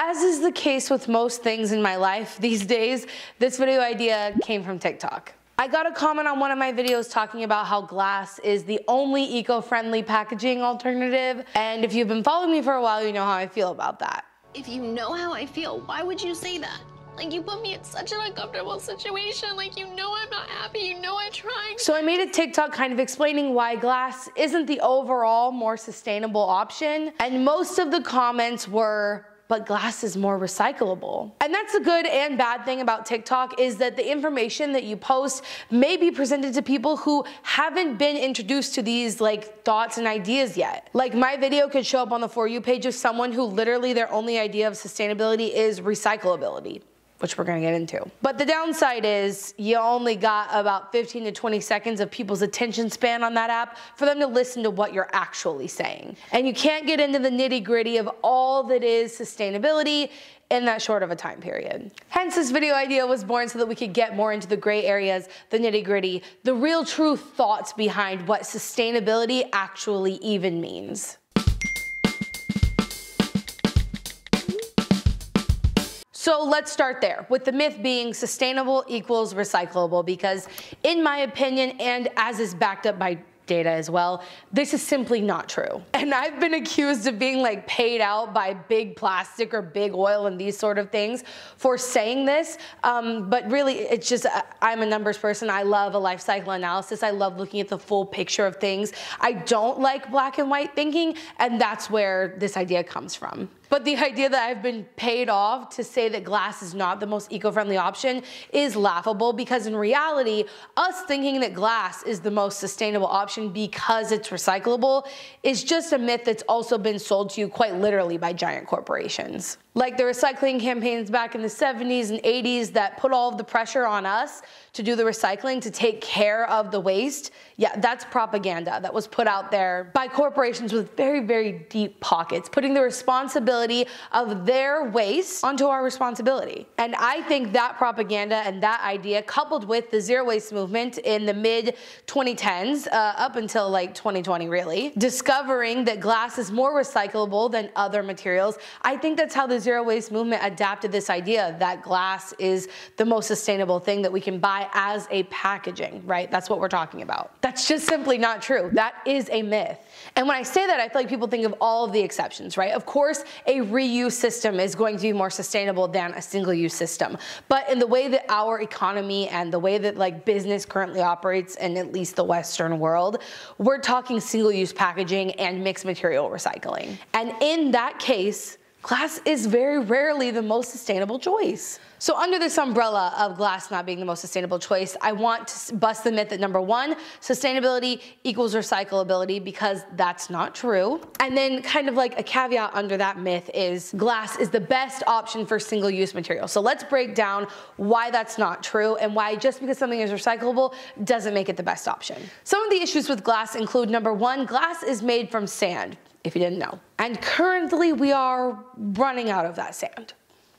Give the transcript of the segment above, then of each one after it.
As is the case with most things in my life these days, this video idea came from TikTok. I got a comment on one of my videos talking about how glass is the only eco-friendly packaging alternative. And if you've been following me for a while, you know how I feel about that. If you know how I feel, why would you say that? Like, you put me in such an uncomfortable situation. Like, you know I'm not happy. You know I'm trying. So I made a TikTok kind of explaining why glass isn't the overall more sustainable option. And most of the comments were, but glass is more recyclable. And that's the good and bad thing about TikTok is that the information that you post may be presented to people who haven't been introduced to these like thoughts and ideas yet. Like my video could show up on the For You page of someone who literally their only idea of sustainability is recyclability which we're gonna get into. But the downside is you only got about 15 to 20 seconds of people's attention span on that app for them to listen to what you're actually saying. And you can't get into the nitty gritty of all that is sustainability in that short of a time period. Hence this video idea was born so that we could get more into the gray areas, the nitty gritty, the real true thoughts behind what sustainability actually even means. So let's start there with the myth being sustainable equals recyclable because in my opinion and as is backed up by data as well. This is simply not true. And I've been accused of being like paid out by big plastic or big oil and these sort of things for saying this. Um, but really, it's just, uh, I'm a numbers person. I love a life cycle analysis. I love looking at the full picture of things. I don't like black and white thinking, and that's where this idea comes from. But the idea that I've been paid off to say that glass is not the most eco-friendly option is laughable because in reality, us thinking that glass is the most sustainable option because it's recyclable is just a myth that's also been sold to you quite literally by giant corporations. Like the recycling campaigns back in the 70s and 80s that put all of the pressure on us to do the recycling, to take care of the waste. Yeah, that's propaganda that was put out there by corporations with very, very deep pockets, putting the responsibility of their waste onto our responsibility. And I think that propaganda and that idea, coupled with the zero waste movement in the mid 2010s, uh, up until like 2020 really, discovering that glass is more recyclable than other materials, I think that's how the zero waste movement adapted this idea that glass is the most sustainable thing that we can buy as a packaging, right? That's what we're talking about. That's just simply not true. That is a myth. And when I say that, I feel like people think of all of the exceptions, right? Of course, a reuse system is going to be more sustainable than a single use system. But in the way that our economy and the way that like business currently operates in at least the Western world, we're talking single use packaging and mixed material recycling. And in that case, glass is very rarely the most sustainable choice. So under this umbrella of glass not being the most sustainable choice, I want to bust the myth that number one, sustainability equals recyclability because that's not true. And then kind of like a caveat under that myth is glass is the best option for single use material. So let's break down why that's not true and why just because something is recyclable doesn't make it the best option. Some of the issues with glass include number one, glass is made from sand if you didn't know. And currently we are running out of that sand.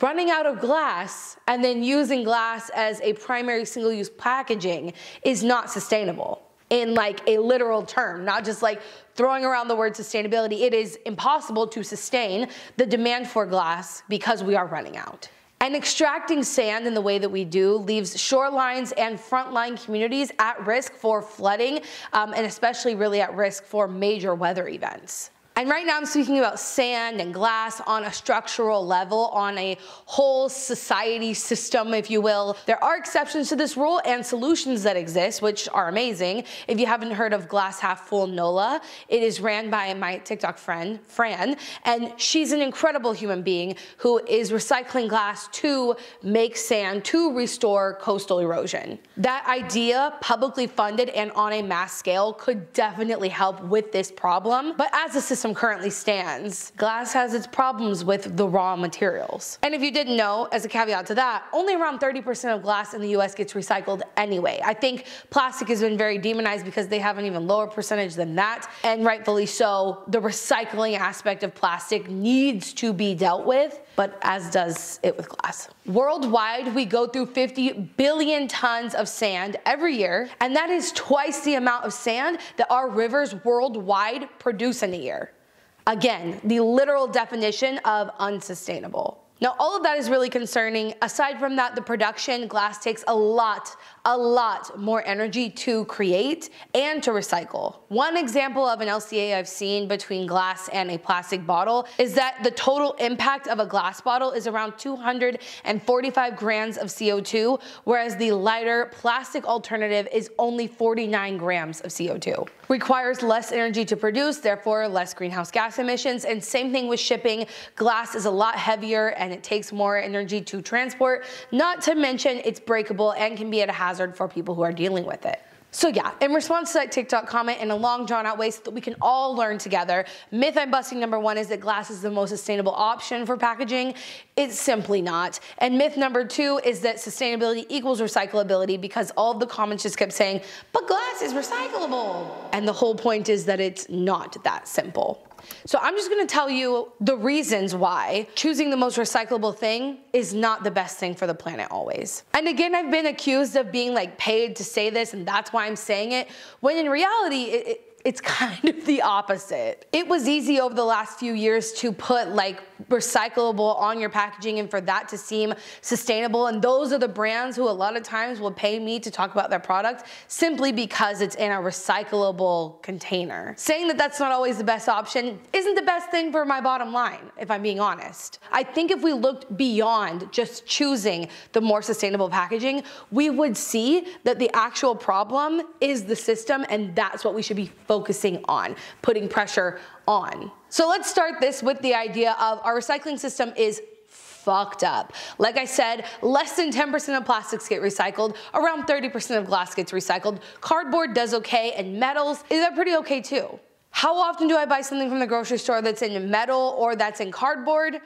Running out of glass and then using glass as a primary single-use packaging is not sustainable in like a literal term, not just like throwing around the word sustainability. It is impossible to sustain the demand for glass because we are running out. And extracting sand in the way that we do leaves shorelines and frontline communities at risk for flooding um, and especially really at risk for major weather events. And right now I'm speaking about sand and glass on a structural level, on a whole society system, if you will. There are exceptions to this rule and solutions that exist, which are amazing. If you haven't heard of Glass Half Full NOLA, it is ran by my TikTok friend, Fran, and she's an incredible human being who is recycling glass to make sand to restore coastal erosion. That idea, publicly funded and on a mass scale, could definitely help with this problem. But as a system system currently stands, glass has its problems with the raw materials. And if you didn't know, as a caveat to that, only around 30% of glass in the US gets recycled anyway. I think plastic has been very demonized because they have an even lower percentage than that, and rightfully so. The recycling aspect of plastic needs to be dealt with, but as does it with glass. Worldwide, we go through 50 billion tons of sand every year, and that is twice the amount of sand that our rivers worldwide produce in a year. Again, the literal definition of unsustainable. Now, all of that is really concerning. Aside from that, the production, glass takes a lot, a lot more energy to create and to recycle. One example of an LCA I've seen between glass and a plastic bottle is that the total impact of a glass bottle is around 245 grams of CO2, whereas the lighter plastic alternative is only 49 grams of CO2. Requires less energy to produce, therefore less greenhouse gas emissions, and same thing with shipping. Glass is a lot heavier and it takes more energy to transport, not to mention it's breakable and can be at a hazard for people who are dealing with it. So yeah, in response to that TikTok comment in a long drawn out way so that we can all learn together, myth I'm busting number one is that glass is the most sustainable option for packaging. It's simply not. And myth number two is that sustainability equals recyclability because all of the comments just kept saying, but glass is recyclable. And the whole point is that it's not that simple. So I'm just gonna tell you the reasons why choosing the most recyclable thing is not the best thing for the planet always. And again, I've been accused of being like paid to say this and that's why I'm saying it, when in reality, it, it it's kind of the opposite. It was easy over the last few years to put like recyclable on your packaging and for that to seem sustainable. And those are the brands who a lot of times will pay me to talk about their product simply because it's in a recyclable container. Saying that that's not always the best option isn't the best thing for my bottom line, if I'm being honest. I think if we looked beyond just choosing the more sustainable packaging, we would see that the actual problem is the system and that's what we should be focusing on, putting pressure on. So let's start this with the idea of our recycling system is fucked up. Like I said, less than 10% of plastics get recycled, around 30% of glass gets recycled, cardboard does okay, and metals, is pretty okay too? How often do I buy something from the grocery store that's in metal or that's in cardboard?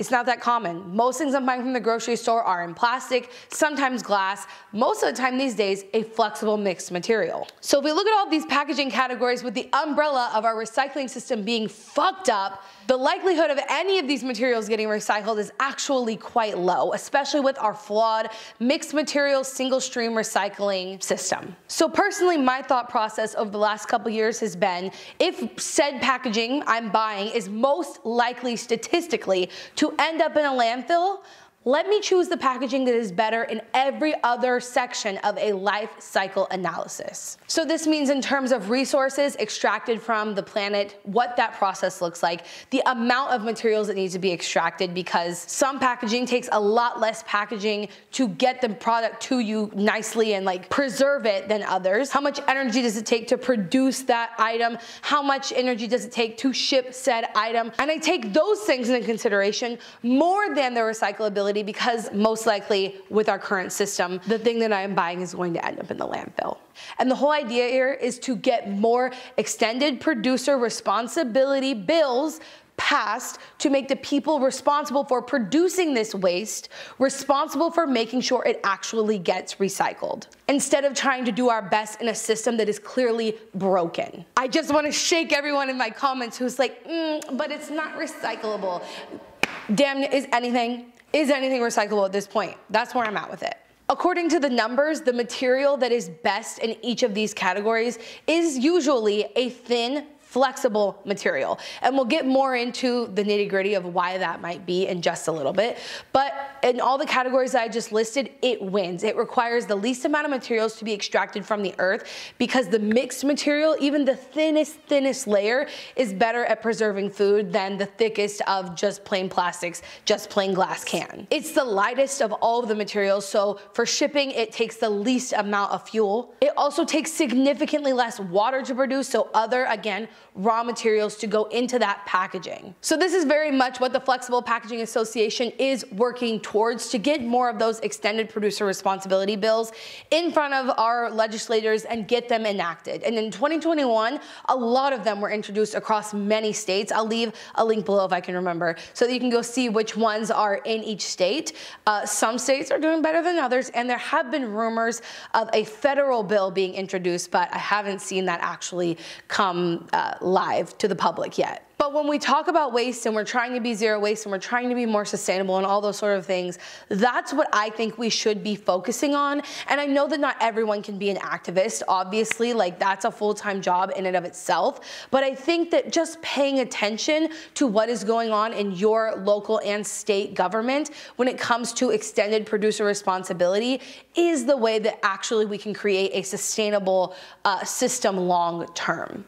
It's not that common. Most things I'm buying from the grocery store are in plastic, sometimes glass, most of the time these days, a flexible mixed material. So if we look at all these packaging categories with the umbrella of our recycling system being fucked up, the likelihood of any of these materials getting recycled is actually quite low, especially with our flawed mixed materials single stream recycling system. So personally, my thought process over the last couple years has been if said packaging I'm buying is most likely statistically to end up in a landfill, let me choose the packaging that is better in every other section of a life cycle analysis. So this means in terms of resources extracted from the planet, what that process looks like, the amount of materials that need to be extracted because some packaging takes a lot less packaging to get the product to you nicely and like preserve it than others. How much energy does it take to produce that item? How much energy does it take to ship said item? And I take those things into consideration more than the recyclability because most likely with our current system, the thing that I am buying is going to end up in the landfill. And the whole idea here is to get more extended producer responsibility bills passed to make the people responsible for producing this waste responsible for making sure it actually gets recycled instead of trying to do our best in a system that is clearly broken. I just want to shake everyone in my comments who's like, mm, but it's not recyclable. Damn, is anything? Is anything recyclable at this point? That's where I'm at with it. According to the numbers, the material that is best in each of these categories is usually a thin flexible material. And we'll get more into the nitty gritty of why that might be in just a little bit. But in all the categories that I just listed, it wins. It requires the least amount of materials to be extracted from the earth because the mixed material, even the thinnest, thinnest layer is better at preserving food than the thickest of just plain plastics, just plain glass can. It's the lightest of all of the materials. So for shipping, it takes the least amount of fuel. It also takes significantly less water to produce. So other, again, raw materials to go into that packaging. So this is very much what the Flexible Packaging Association is working towards to get more of those extended producer responsibility bills in front of our legislators and get them enacted. And in 2021, a lot of them were introduced across many states. I'll leave a link below if I can remember so that you can go see which ones are in each state. Uh, some states are doing better than others and there have been rumors of a federal bill being introduced, but I haven't seen that actually come uh, live to the public yet. But when we talk about waste and we're trying to be zero waste and we're trying to be more sustainable and all those sort of things, that's what I think we should be focusing on. And I know that not everyone can be an activist, obviously, like that's a full time job in and of itself. But I think that just paying attention to what is going on in your local and state government when it comes to extended producer responsibility is the way that actually we can create a sustainable uh, system long term.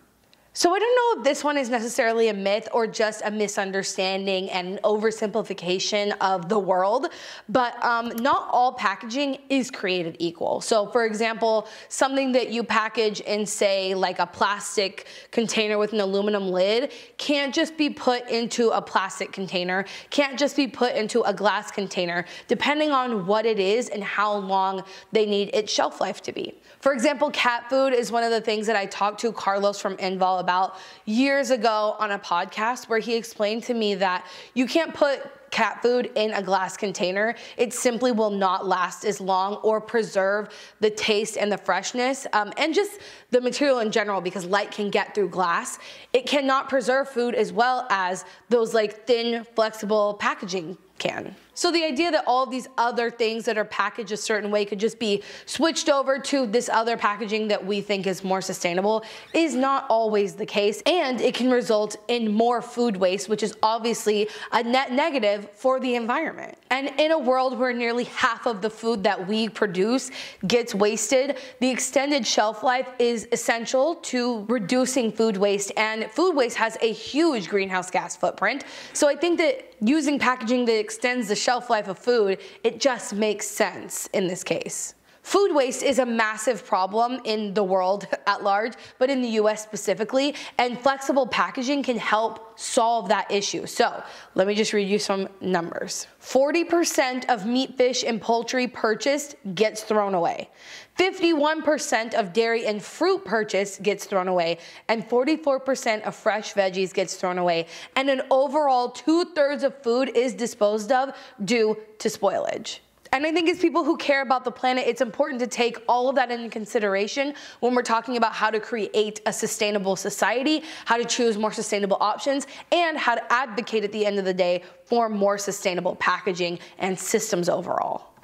So I don't know if this one is necessarily a myth or just a misunderstanding and an oversimplification of the world, but um, not all packaging is created equal. So for example, something that you package in say like a plastic container with an aluminum lid can't just be put into a plastic container, can't just be put into a glass container, depending on what it is and how long they need its shelf life to be. For example, cat food is one of the things that I talked to Carlos from Enval about years ago on a podcast where he explained to me that you can't put cat food in a glass container, it simply will not last as long or preserve the taste and the freshness um, and just the material in general because light can get through glass. It cannot preserve food as well as those like thin, flexible packaging can. So the idea that all these other things that are packaged a certain way could just be switched over to this other packaging that we think is more sustainable is not always the case. And it can result in more food waste, which is obviously a net negative for the environment. And in a world where nearly half of the food that we produce gets wasted, the extended shelf life is essential to reducing food waste. And food waste has a huge greenhouse gas footprint. So I think that using packaging that extends the shelf life of food, it just makes sense in this case. Food waste is a massive problem in the world at large, but in the US specifically, and flexible packaging can help solve that issue. So let me just read you some numbers. 40% of meat, fish, and poultry purchased gets thrown away. 51% of dairy and fruit purchase gets thrown away, and 44% of fresh veggies gets thrown away, and an overall two thirds of food is disposed of due to spoilage. And I think as people who care about the planet, it's important to take all of that into consideration when we're talking about how to create a sustainable society, how to choose more sustainable options, and how to advocate at the end of the day for more sustainable packaging and systems overall.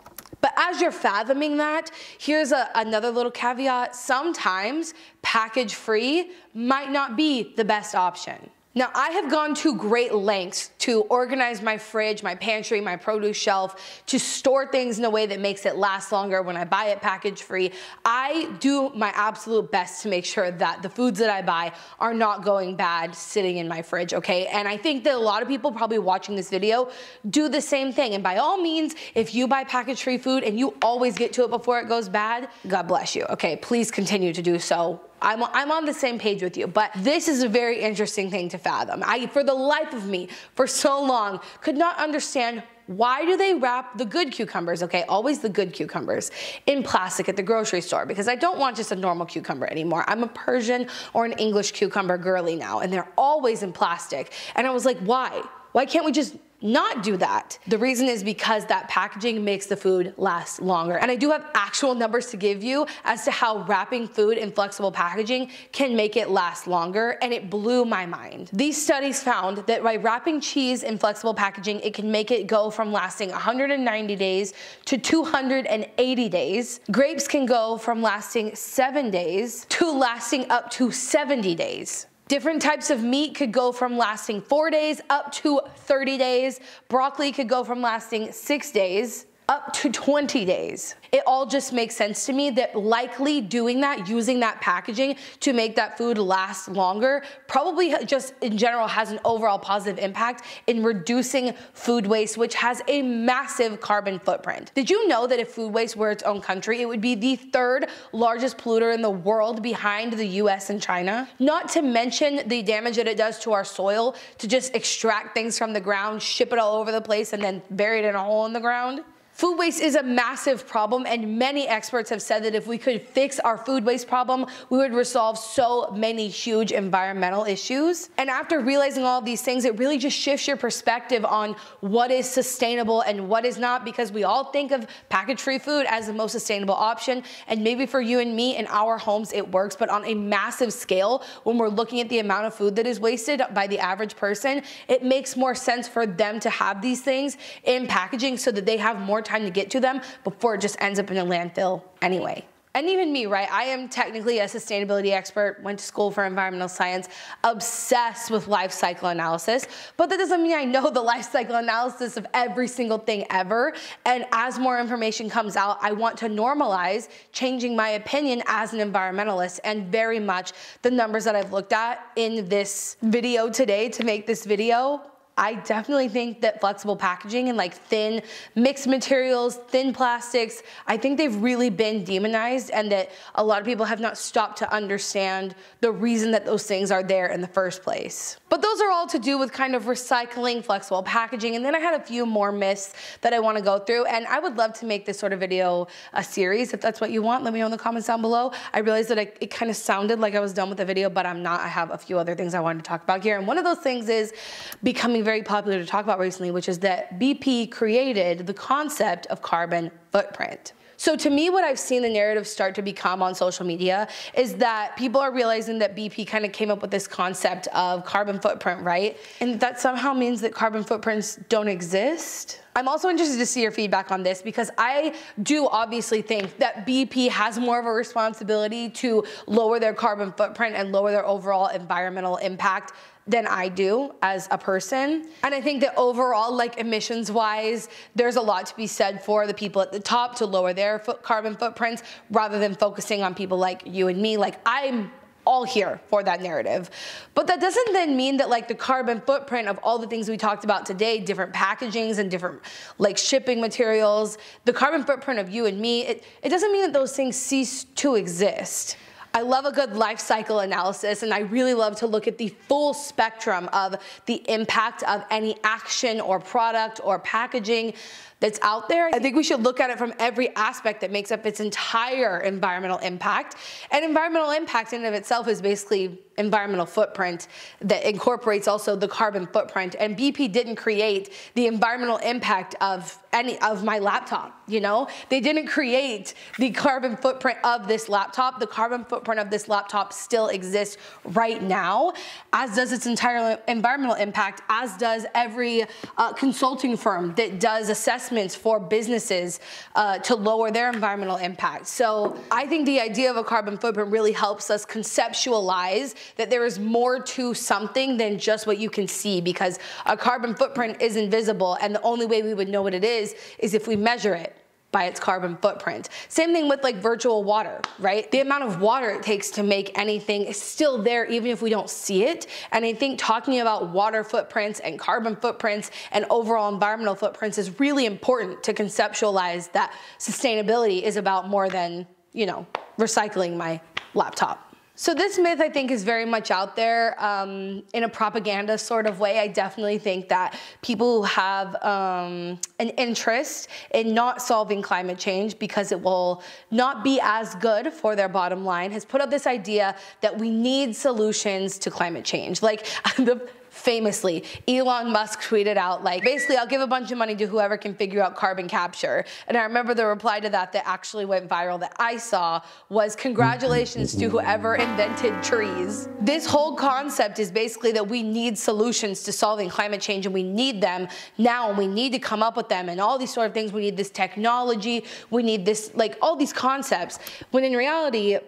But as you're fathoming that, here's a, another little caveat. Sometimes package free might not be the best option. Now, I have gone to great lengths to organize my fridge, my pantry, my produce shelf, to store things in a way that makes it last longer when I buy it package free. I do my absolute best to make sure that the foods that I buy are not going bad sitting in my fridge, okay? And I think that a lot of people probably watching this video do the same thing. And by all means, if you buy package free food and you always get to it before it goes bad, God bless you, okay? Please continue to do so I'm, I'm on the same page with you, but this is a very interesting thing to fathom. I, for the life of me, for so long, could not understand why do they wrap the good cucumbers, okay, always the good cucumbers, in plastic at the grocery store? Because I don't want just a normal cucumber anymore. I'm a Persian or an English cucumber girly now, and they're always in plastic. And I was like, why? Why can't we just not do that? The reason is because that packaging makes the food last longer. And I do have actual numbers to give you as to how wrapping food in flexible packaging can make it last longer, and it blew my mind. These studies found that by wrapping cheese in flexible packaging, it can make it go from lasting 190 days to 280 days. Grapes can go from lasting seven days to lasting up to 70 days. Different types of meat could go from lasting four days up to 30 days. Broccoli could go from lasting six days up to 20 days. It all just makes sense to me that likely doing that, using that packaging to make that food last longer, probably just in general has an overall positive impact in reducing food waste, which has a massive carbon footprint. Did you know that if food waste were its own country, it would be the third largest polluter in the world behind the US and China? Not to mention the damage that it does to our soil to just extract things from the ground, ship it all over the place, and then bury it in a hole in the ground. Food waste is a massive problem, and many experts have said that if we could fix our food waste problem, we would resolve so many huge environmental issues. And after realizing all these things, it really just shifts your perspective on what is sustainable and what is not, because we all think of packaged free food as the most sustainable option. And maybe for you and me in our homes, it works, but on a massive scale, when we're looking at the amount of food that is wasted by the average person, it makes more sense for them to have these things in packaging so that they have more more time to get to them before it just ends up in a landfill anyway. And even me, right? I am technically a sustainability expert, went to school for environmental science, obsessed with life cycle analysis, but that doesn't mean I know the life cycle analysis of every single thing ever. And as more information comes out, I want to normalize changing my opinion as an environmentalist and very much the numbers that I've looked at in this video today to make this video I definitely think that flexible packaging and like thin mixed materials, thin plastics, I think they've really been demonized and that a lot of people have not stopped to understand the reason that those things are there in the first place. But those are all to do with kind of recycling, flexible packaging. And then I had a few more myths that I wanna go through. And I would love to make this sort of video a series. If that's what you want, let me know in the comments down below. I realized that I, it kind of sounded like I was done with the video, but I'm not. I have a few other things I wanted to talk about here. And one of those things is becoming very popular to talk about recently, which is that BP created the concept of carbon footprint. So to me, what I've seen the narrative start to become on social media is that people are realizing that BP kind of came up with this concept of carbon footprint, right? And that somehow means that carbon footprints don't exist. I'm also interested to see your feedback on this because I do obviously think that BP has more of a responsibility to lower their carbon footprint and lower their overall environmental impact than I do as a person. And I think that overall, like emissions wise, there's a lot to be said for the people at the top to lower their foot carbon footprints rather than focusing on people like you and me. Like I'm all here for that narrative. But that doesn't then mean that like the carbon footprint of all the things we talked about today, different packagings and different like shipping materials, the carbon footprint of you and me, it, it doesn't mean that those things cease to exist. I love a good life cycle analysis and I really love to look at the full spectrum of the impact of any action or product or packaging that's out there. I think we should look at it from every aspect that makes up its entire environmental impact. And environmental impact in and of itself is basically environmental footprint that incorporates also the carbon footprint. And BP didn't create the environmental impact of any of my laptop, you know? They didn't create the carbon footprint of this laptop. The carbon footprint of this laptop still exists right now, as does its entire environmental impact, as does every uh, consulting firm that does assessments for businesses uh, to lower their environmental impact. So I think the idea of a carbon footprint really helps us conceptualize that there is more to something than just what you can see because a carbon footprint is invisible and the only way we would know what it is is if we measure it by its carbon footprint. Same thing with like virtual water, right? The amount of water it takes to make anything is still there even if we don't see it. And I think talking about water footprints and carbon footprints and overall environmental footprints is really important to conceptualize that sustainability is about more than, you know, recycling my laptop. So this myth, I think, is very much out there um, in a propaganda sort of way. I definitely think that people who have um, an interest in not solving climate change because it will not be as good for their bottom line has put up this idea that we need solutions to climate change. Like the famously, Elon Musk tweeted out like, basically, I'll give a bunch of money to whoever can figure out carbon capture. And I remember the reply to that that actually went viral that I saw was congratulations to whoever invented trees. This whole concept is basically that we need solutions to solving climate change and we need them now and we need to come up with them and all these sort of things. We need this technology, we need this, like all these concepts. When in reality,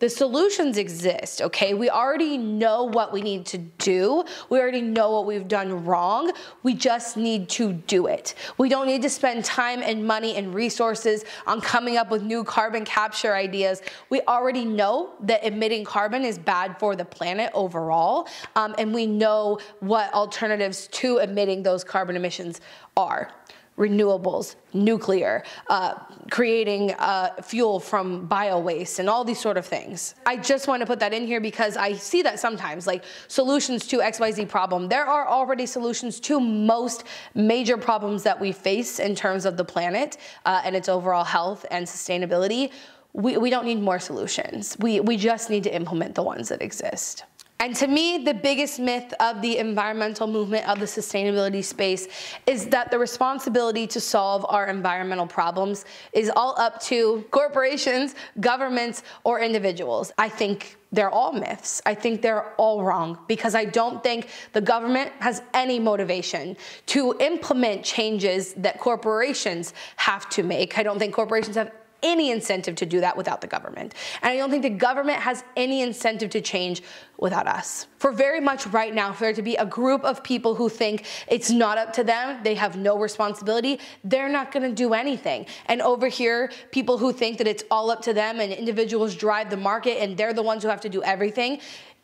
the solutions exist, okay? We already know what we need to do. We already know what we've done wrong. We just need to do it. We don't need to spend time and money and resources on coming up with new carbon capture ideas. We already know that emitting carbon is bad for the planet overall, um, and we know what alternatives to emitting those carbon emissions are. Renewables, nuclear, uh, creating uh, fuel from bio waste, and all these sort of things. I just want to put that in here because I see that sometimes, like solutions to XYZ problem. There are already solutions to most major problems that we face in terms of the planet uh, and its overall health and sustainability. We, we don't need more solutions. We, we just need to implement the ones that exist. And to me, the biggest myth of the environmental movement of the sustainability space is that the responsibility to solve our environmental problems is all up to corporations, governments, or individuals. I think they're all myths. I think they're all wrong because I don't think the government has any motivation to implement changes that corporations have to make. I don't think corporations have any incentive to do that without the government. And I don't think the government has any incentive to change without us. For very much right now, for there to be a group of people who think it's not up to them, they have no responsibility, they're not gonna do anything. And over here, people who think that it's all up to them and individuals drive the market and they're the ones who have to do everything,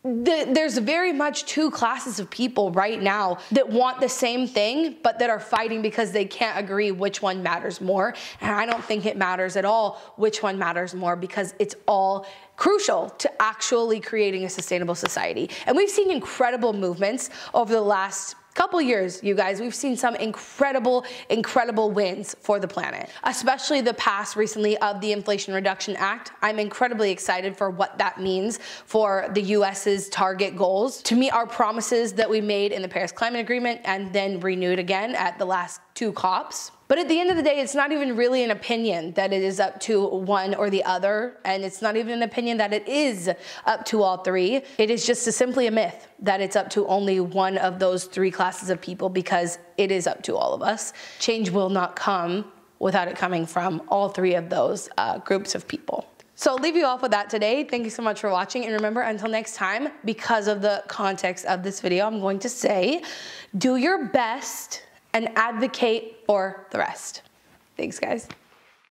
the, there's very much two classes of people right now that want the same thing, but that are fighting because they can't agree which one matters more. And I don't think it matters at all which one matters more because it's all crucial to actually creating a sustainable society. And we've seen incredible movements over the last couple years, you guys, we've seen some incredible, incredible wins for the planet, especially the pass recently of the Inflation Reduction Act. I'm incredibly excited for what that means for the US's target goals. To meet our promises that we made in the Paris Climate Agreement and then renewed again at the last two COPs. But at the end of the day, it's not even really an opinion that it is up to one or the other, and it's not even an opinion that it is up to all three. It is just a, simply a myth that it's up to only one of those three classes of people because it is up to all of us. Change will not come without it coming from all three of those uh, groups of people. So I'll leave you off with that today. Thank you so much for watching. And remember, until next time, because of the context of this video, I'm going to say, do your best and advocate for the rest. Thanks, guys.